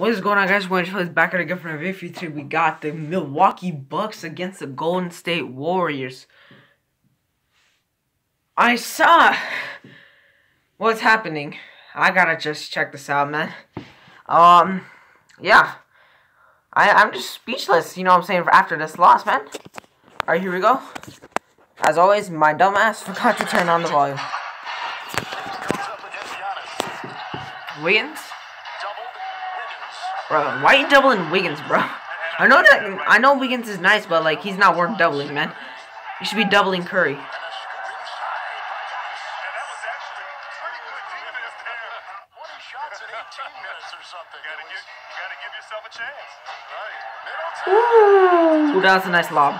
What is going on, guys? We're going to back at again from a video today. We got the Milwaukee Bucks against the Golden State Warriors. I saw what's happening. I gotta just check this out, man. Um, yeah. I, I'm just speechless, you know what I'm saying, after this loss, man. Alright, here we go. As always, my dumbass forgot to turn on the volume. Wiggins? Bro, why are you doubling Wiggins, bro? I know that I know Wiggins is nice, but like he's not worth doubling, man. You should be doubling Curry. Ooh, that was a nice lob.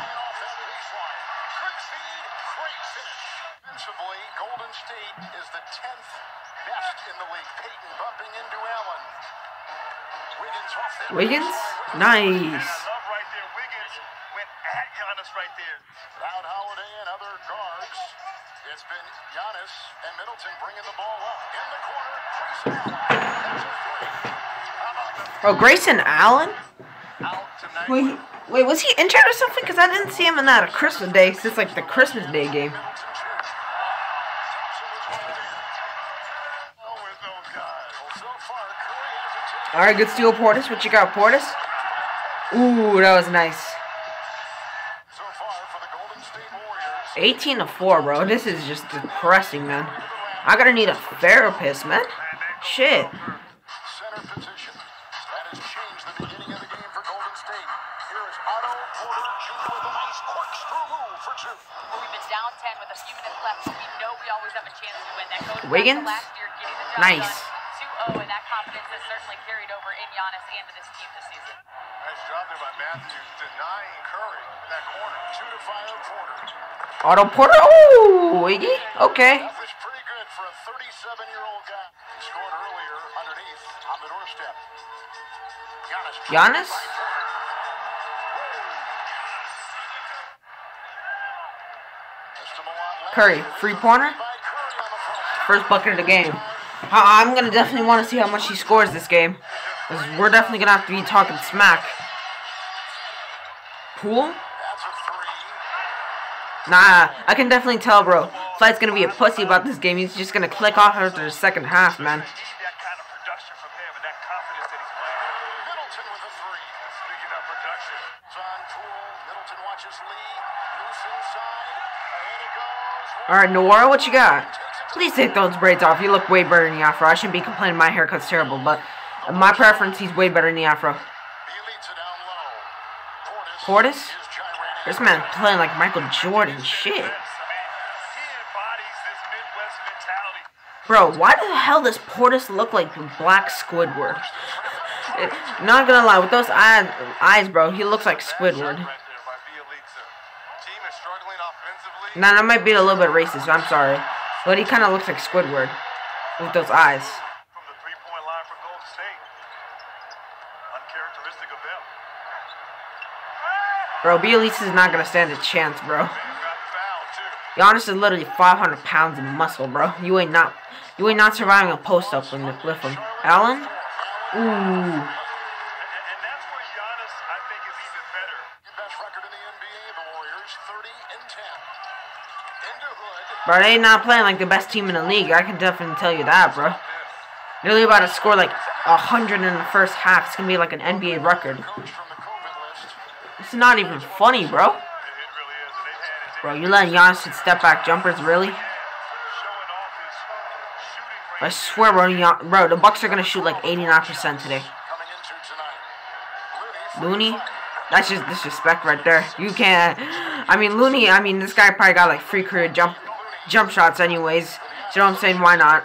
Golden State is the 10th best in the league. Payton bumping into Allen. Wiggins? Nice. Without Holiday and other guards, it's been Giannis and Middleton bringing the ball up. In the corner, Grayson Allen. Oh, Grayson Allen? Wait, wait, was he injured or something? Because I didn't see him in that Christmas Day since like the Christmas Day game. Alright, good steal, Portis. What you got, Portis? Ooh, that was nice. 18 to 4, bro. This is just depressing, man. I gotta need a therapist, man. Shit. Wiggins? Nice. Giannis and to this team this season. Nice job there by Matthews denying Curry in that corner. Two to fire Porter. Otto Porter. Oh, Iggy. Okay. That was pretty good for a 37-year-old guy. He scored earlier underneath on the doorstep. Giannis. Giannis? Curry, free pointer. First bucket of the game. I'm going to definitely want to see how much he scores this game. Because We're definitely going to have to be talking smack. Poole? Nah, I can definitely tell, bro. Flight's going to be a pussy about this game. He's just going to click off after the second half, man. Alright, Nwora, what you got? Please take those braids off. You look way better in the afro. I shouldn't be complaining my haircut's terrible, but my preference, he's way better than the Afro. Portis? This man playing like Michael Jordan. Shit. Bro, why the hell does Portis look like Black Squidward? not gonna lie, with those eyes, eyes, bro, he looks like Squidward. Now, that might be a little bit racist, I'm sorry. But he kind of looks like Squidward with those eyes. Bro, Bjelica is not going to stand a chance, bro. Giannis is literally 500 pounds of muscle, bro. You ain't not, you ain't not surviving a post-up from the lift him. Allen? Ooh. Bro, they not playing like the best team in the league. I can definitely tell you that, bro. Nearly about to score like 100 in the first half. It's going to be like an NBA record. It's not even funny, bro. Bro, you letting Giannis hit step back jumpers, really? I swear, bro, bro, the Bucks are gonna shoot like 89% today. Looney, that's just disrespect right there. You can't. I mean, Looney. I mean, this guy probably got like free career jump, jump shots, anyways. you know what I'm saying? Why not?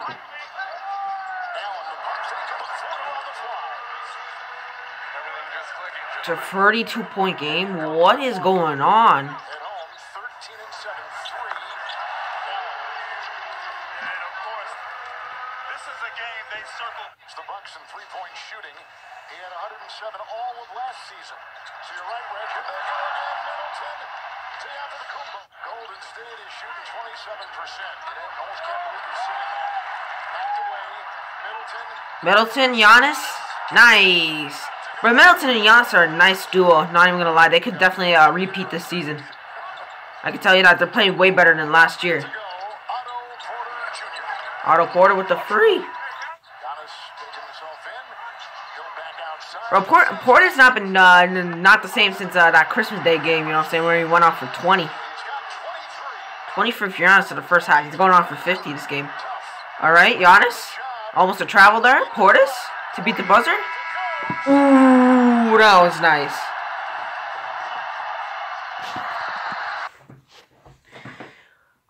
It's a 32 point game. What is going on? the Bucks in three-point shooting. He had 107 all of last season. So you're right, Reg. Here they go again. Middleton to Antetokounmpo. Golden State is shooting 27%. You almost can't believe you're seeing that. Knocked away. Middleton. Middleton, Giannis. Nice. But Middleton and Giannis are a nice duo. Not even gonna lie, they could definitely uh, repeat this season. I can tell you that they're playing way better than last year. Otto Porter with the free. Port Porter's not been uh, not the same since uh, that Christmas Day game, you know what I'm saying, where he went off for 20. 20 for Giannis in the first half. He's going on for 50 this game. Alright, Giannis. Almost a travel there. Portis to beat the buzzer. Ooh, that was nice.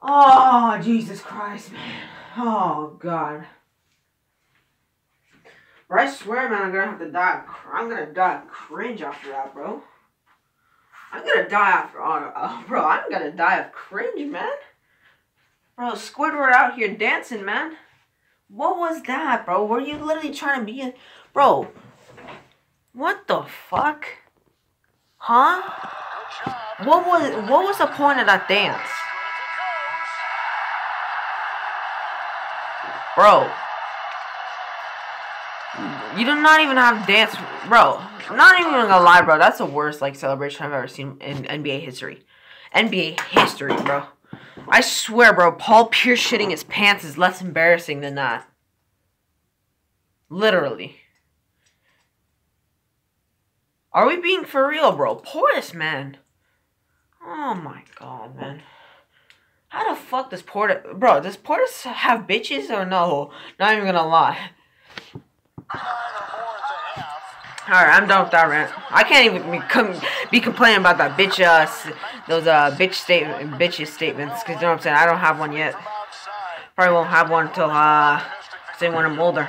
Oh, Jesus Christ, man. Oh, God. Bro, I swear, man, I'm gonna have to die. I'm gonna die cringe after that, bro. I'm gonna die after, oh, bro, I'm gonna die of cringe, man. Bro, Squidward out here dancing, man. What was that, bro? Were you literally trying to be a... Bro, what the fuck? Huh? What was what was the point of that dance? Bro. You do not even have dance, bro. I'm not even gonna lie, bro. That's the worst like celebration I've ever seen in NBA history. NBA history, bro. I swear, bro, Paul Pierce shitting his pants is less embarrassing than that. Literally. Are we being for real, bro? Portis, man. Oh my god, man. How the fuck does Portis... Bro, does Portis have bitches or no? Not even gonna lie. Alright, I'm done with that rant. I can't even be, com be complaining about that bitch, uh, those, uh, bitch statement, bitches statements, because, you know what I'm saying, I don't have one yet. Probably won't have one until, uh, say when I'm older.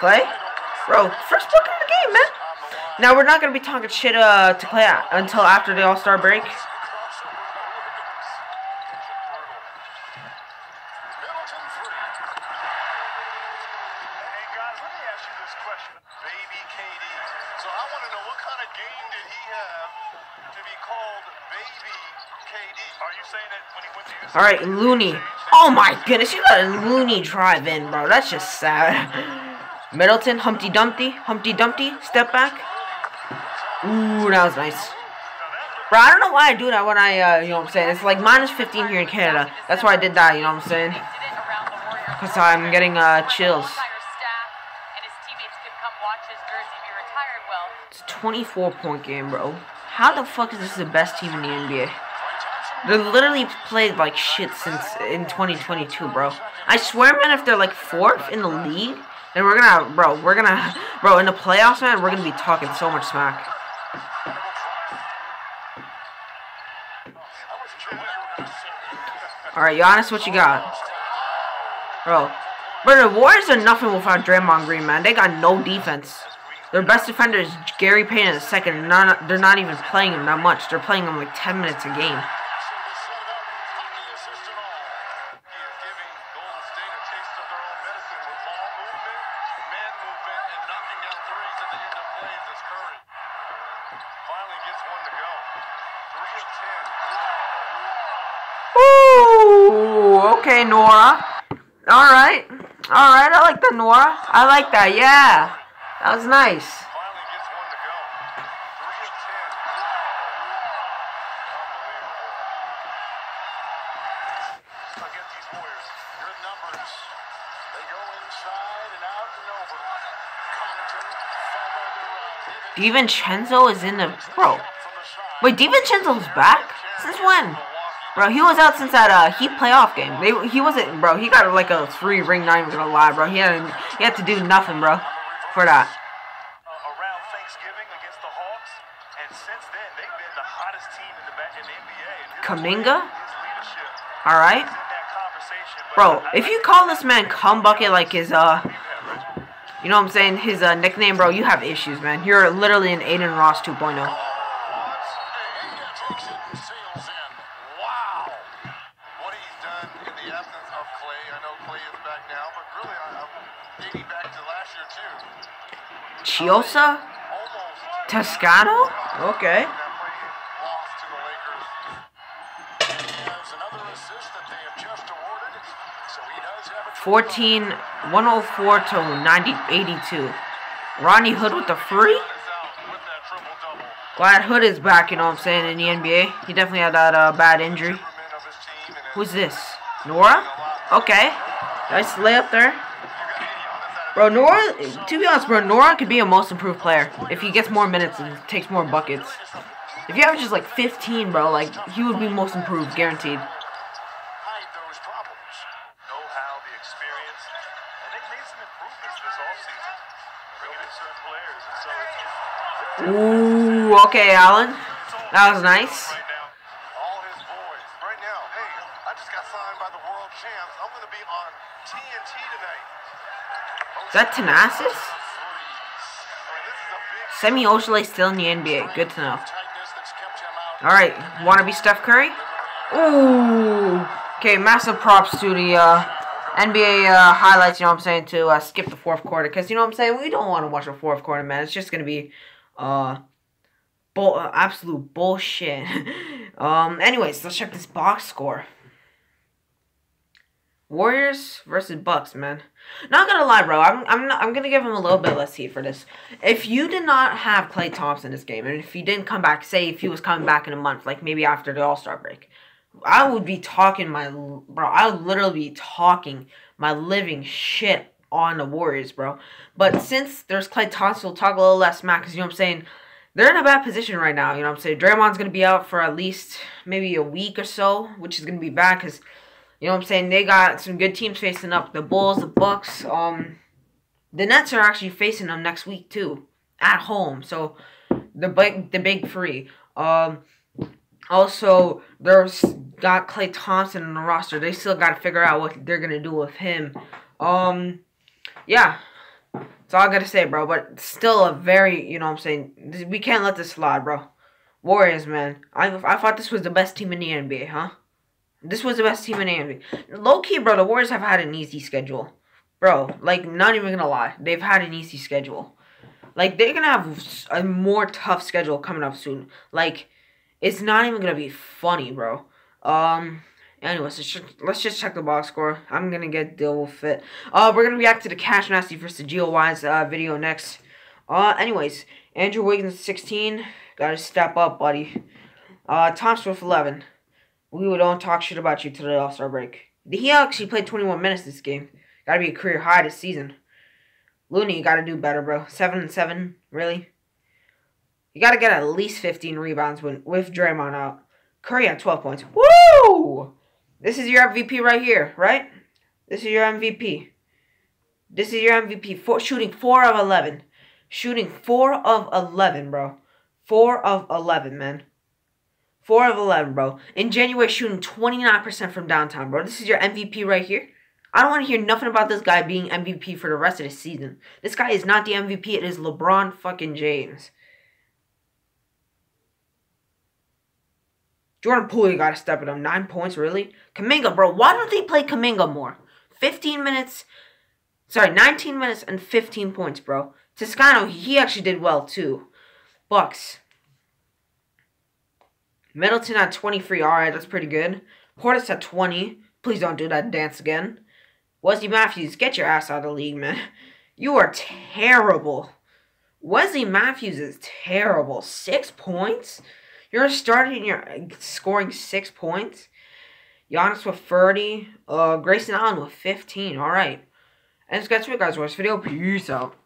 Klay? Bro, first book in the game, man. Now, we're not going to be talking shit, uh, to Klay until after the All-Star break. All right, Looney. Oh my goodness, you got a Looney drive in, bro. That's just sad. Middleton, Humpty Dumpty, Humpty Dumpty, step back. Ooh, that was nice. Bro, I don't know why I do that when I, uh, you know what I'm saying. It's like minus 15 here in Canada. That's why I did that, you know what I'm saying. Because I'm getting, uh, chills. It's a 24 point game, bro. How the fuck is this the best team in the NBA? They literally played like shit since in 2022, bro. I swear, man, if they're like fourth in the league, then we're gonna, bro, we're gonna, bro, in the playoffs, man, we're gonna be talking so much smack. All right, Giannis, what you got, bro? But the Warriors are nothing without Draymond Green, man. They got no defense. Their best defender is Gary Payton in the second. Not, they're not even playing him that much. They're playing him like 10 minutes a game. Okay, Nwora. Alright. Alright, I like that, Nwora. I like that, yeah. That was nice. DiVincenzo is in the... Bro. Wait, DiVincenzo's back? Since when? Bro, he was out since that uh Heat playoff game. They he wasn't bro. He got like a free ring. Not even gonna lie, bro. He had he had to do nothing, bro, for that. Around Thanksgiving against the Hawks, and since then they've been the hottest team in the, in NBA. Kuminga. All right. Bro, if you call this man cum bucket like his uh, you know what I'm saying, his uh nickname, bro, you have issues, man. You're literally an Adin Ross 2.0. Chiozza? Toscano? Okay. 14, 104 to 90, 82. Rodney Hood with the free? Glad Hood is back, you know what I'm saying, in the NBA. He definitely had that uh, bad injury. Who's this? Nwora? Okay. Nice layup there. Bro, Nwora, to be honest, bro, Nwora could be a most improved player if he gets more minutes and takes more buckets. If he averages like 15, bro, like, he would be most improved, guaranteed. Ooh, okay, Allen. That was nice. Is that Thanasis? Semi Ojeleye still in the NBA. Good to know. Alright, wanna be Steph Curry? Ooh. Okay, massive props to the uh, NBA uh, highlights, you know what I'm saying, to uh, skip the fourth quarter. Because, you know what I'm saying, we don't want to watch the fourth quarter, man. It's just going to be uh, bull, uh, absolute bullshit. um, anyways, let's check this box score. Warriors versus Bucks, man. Not gonna lie, bro. I'm I'm not, I'm gonna give him a little bit less heat for this. If you did not have Klay Thompson this game, and if he didn't come back, say if he was coming back in a month, like maybe after the All Star break, I would be talking my bro. I would literally be talking my living shit on the Warriors, bro. But since there's Klay Thompson, we'll talk a little less smack, cause you know what I'm saying. They're in a bad position right now. You know what I'm saying. Draymond's gonna be out for at least maybe a week or so, which is gonna be bad, cause you know what I'm saying? They got some good teams facing up. The Bulls, the Bucks, um the Nets are actually facing them next week too. At home. So the big the big three. Um also there's got Klay Thompson in the roster. They still gotta figure out what they're gonna do with him. Um yeah. That's all I gotta say, bro. But still a very, you know what I'm saying, we can't let this slide, bro. Warriors, man. I I thought this was the best team in the NBA, huh? This was the best team in Andy. Low key, bro, the Warriors have had an easy schedule. Bro, like, not even gonna lie. They've had an easy schedule. Like, they're gonna have a more tough schedule coming up soon. Like, it's not even gonna be funny, bro. Um, anyways, let's just, let's just check the box score. I'm gonna get deal with it. Uh, we're gonna react to the Cash Nasty versus Geo Wise uh, video next. Uh, anyways, Andrew Wiggins 16. Gotta step up, buddy. Uh, Tom Swift 11 we don't talk shit about you till the All Star break. He actually played 21 minutes this game. Got to be a career high this season. Looney, you got to do better, bro. Seven and seven, really. You got to get at least 15 rebounds when with Draymond out. Curry had 12 points. Woo! This is your MVP right here, right? This is your MVP. This is your MVP. Four, shooting 4 of 11. Shooting 4 of 11, bro. 4 of 11, man. 4 of 11, bro. In January, shooting 29% from downtown, bro. This is your MVP right here. I don't want to hear nothing about this guy being MVP for the rest of the season. This guy is not the MVP. It is LeBron fucking James. Jordan Poole got to step it up. Nine points, really? Kuminga, bro. Why don't they play Kuminga more? 15 minutes. Sorry, 19 minutes and 15 points, bro. Toscano, he actually did well, too. Bucks. Middleton at 23. Alright, that's pretty good. Portis at 20. Please don't do that dance again. Wesley Matthews, get your ass out of the league, man. You are terrible. Wesley Matthews is terrible. Six points? You're starting, you're scoring six points? Giannis with 30. Uh, Grayson Allen with 15. Alright. And that's it, guys, for this video. Peace out.